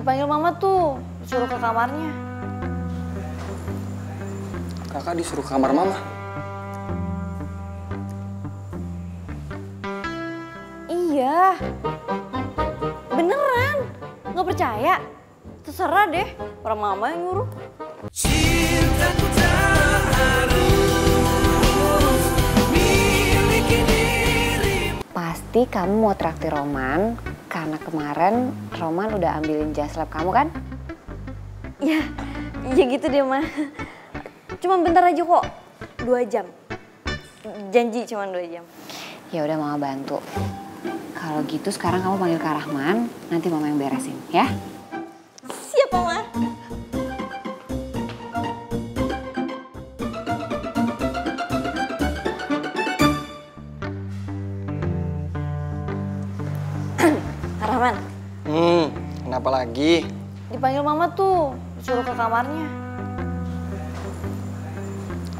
Dipanggil mama tuh, suruh ke kamarnya. Kakak disuruh ke kamar mama. Iya. Beneran. Nggak percaya? Terserah deh, orang mama yang nyuruh. Pasti kamu mau traktir Roman karena kemarin Roman udah ambilin jas lab kamu kan? Ya, ya gitu deh mah. Cuma bentar aja kok, dua jam. Janji cuma dua jam. Ya udah mama bantu. Kalau gitu sekarang kamu panggil Kak Rahman, nanti mama yang beresin ya. Siap mama. Rahman, Hmm, kenapa lagi? dipanggil mama tuh, suruh ke kamarnya.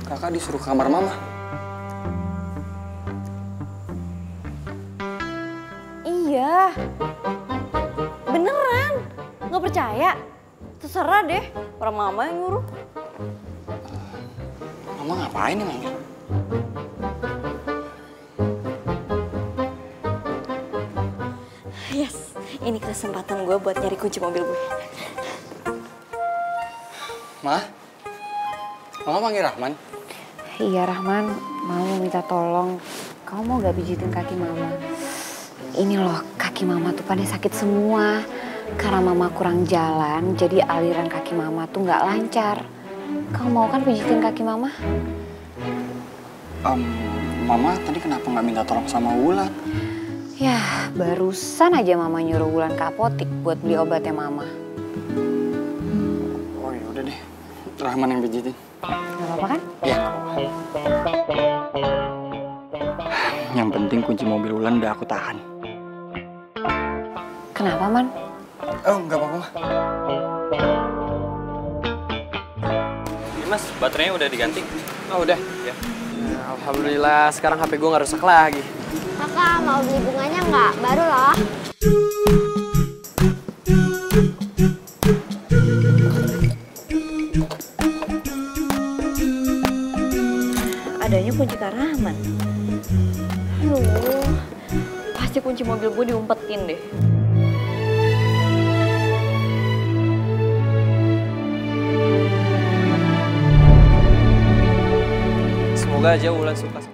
Kakak disuruh ke kamar mama. Iya. Beneran. Nggak percaya? Terserah deh, orang mama yang nyuruh. Mama ngapain nih ini kesempatan gue buat nyari kunci mobil gue. Ma? Mama panggil Rahman? Iya Rahman, mama minta tolong. Kamu mau gak pijitin kaki mama? Ini loh, kaki mama tuh pada sakit semua. Karena mama kurang jalan, jadi aliran kaki mama tuh nggak lancar. Kamu mau kan pijitin kaki mama? Em, mama tadi kenapa nggak minta tolong sama Wulan? Ya, barusan aja mama nyuruh Wulan ke apotik buat beli obatnya mama. Oh ya udah deh, Rahman yang pijitin. Gak apa-apa kan? Ya. Yang penting kunci mobil Wulan udah aku tahan. Kenapa, Man? Oh, nggak apa-apa. Mas, baterainya udah diganti. Oh udah? Ya. Alhamdulillah sekarang HP gue nggak rusak lagi. Kakak mau beli bunganya nggak? Baru loh. Adanya kunci Kak Rahman. Aduh, pasti kunci mobil gue diumpetin deh. Semoga aja Wulan suka.